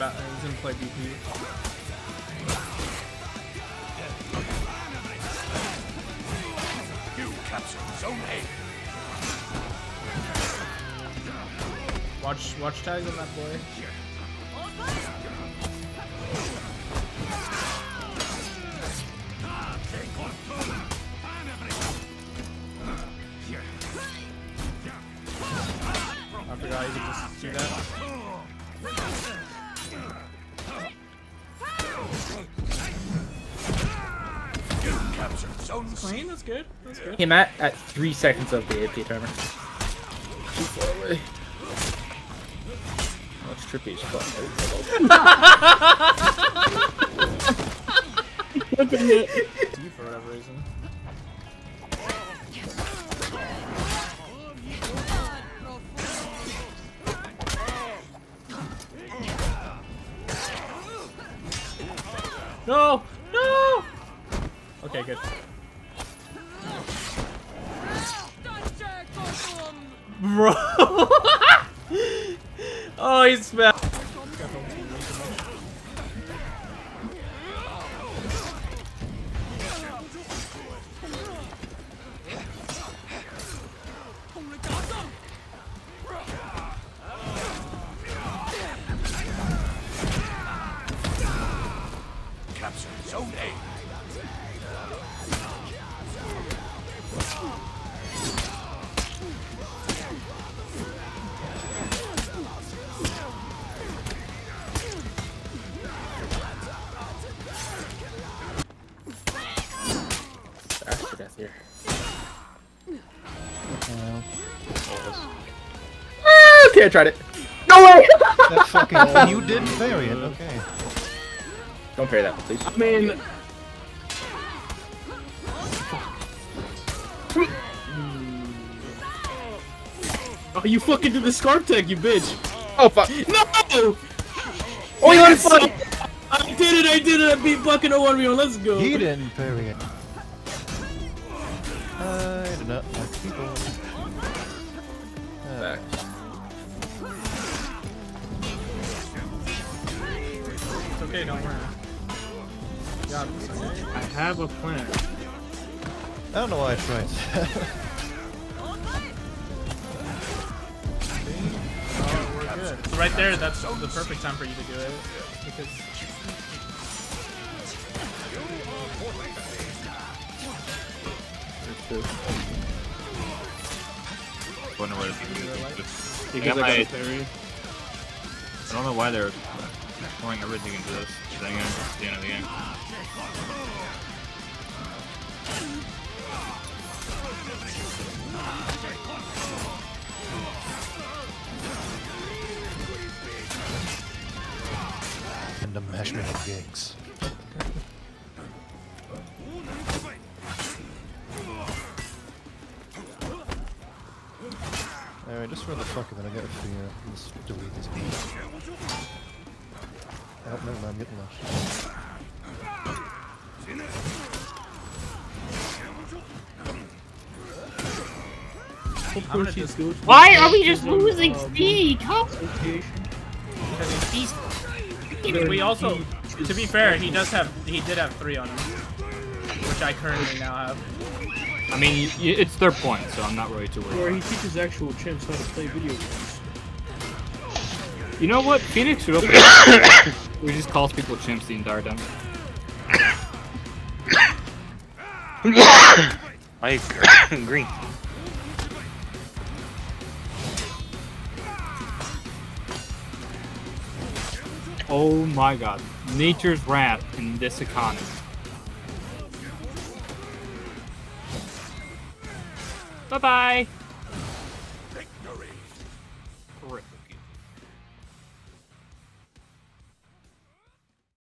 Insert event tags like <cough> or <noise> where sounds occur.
ba- he's gonna play BP. You captured Zone A. Watch watch tags on that boy. I forgot you could just do that. You captured Clean, that's good. That's good. Came at at three seconds of the AP timer. Too far away. Oh, it's trippy as fuck. You for whatever reason. No! No! Okay, good. Bro! <laughs> oh, he's. Captured Zone A. Faster death here. Ah, okay, I tried it. No way! <laughs> That fucking you didn't parry it. Okay. Don't parry that, please. I mean, oh, you fucking did the scarf tech, you bitch! Oh fuck! No! Oh, you Yes! fuck! I did it! I did it! I beat fucking 0 1 Let's go! He didn't parry it. I do not like people. Uh, Back. It's okay, don't worry. God, okay. I have a plan. I don't know why I tried. <laughs> good. It's right there. That's the perfect time for you to do it. Because Wonder what it's Because I I got got a parry. I don't know why they're pouring everything into this thing at the end of the game. And the mashment of gigs. Alright, just for the fuck of it, I got a fear. Let's delete this piece. Oh, never mind, I'm getting lost. Of I'm course gonna he's good. Why are we just losing speed? Come because we also, to be fair, he does have he did have three on him, which I currently now have. I mean, y- y- it's their point, so I'm not really too worried. Or he teaches actual chimps how to play video games. You know what? Phoenix should open. <coughs> we just calls people chimps the entire time. <coughs> I agree. <coughs> Oh my god. Nature's wrath in this economy. Bye bye.